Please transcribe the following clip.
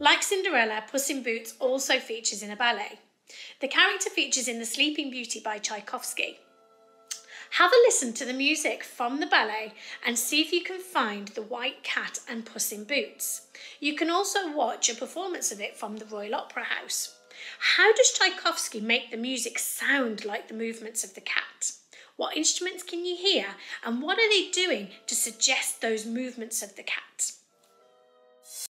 Like Cinderella, Puss in Boots also features in a ballet. The character features in The Sleeping Beauty by Tchaikovsky. Have a listen to the music from the ballet and see if you can find The White Cat and Puss in Boots. You can also watch a performance of it from the Royal Opera House. How does Tchaikovsky make the music sound like the movements of the cat? What instruments can you hear and what are they doing to suggest those movements of the cat?